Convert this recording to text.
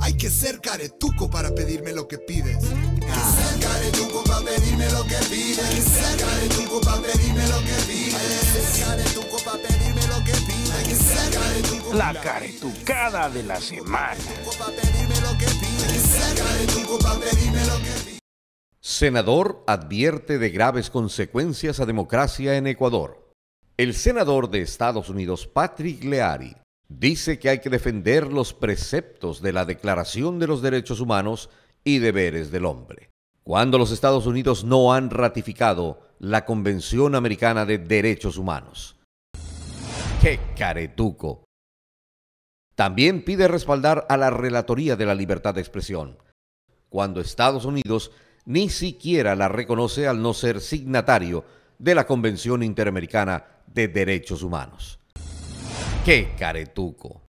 Hay que ser caretuco para pedirme lo que pides. Hay que ser caretuco para pedirme lo que pides. Hay que ser caretuco para pedirme lo que pides. Hay que ser caretuco para pedirme lo que pides. Hay que ser caretuco La caretucada de la semana. Senador advierte de graves consecuencias a democracia en Ecuador. El senador de Estados Unidos, Patrick Leary, dice que hay que defender los preceptos de la Declaración de los Derechos Humanos y Deberes del Hombre, cuando los Estados Unidos no han ratificado la Convención Americana de Derechos Humanos. ¡Qué caretuco! También pide respaldar a la Relatoría de la Libertad de Expresión, cuando Estados Unidos ni siquiera la reconoce al no ser signatario de la Convención Interamericana de Derechos Humanos. ¡Qué caretuco!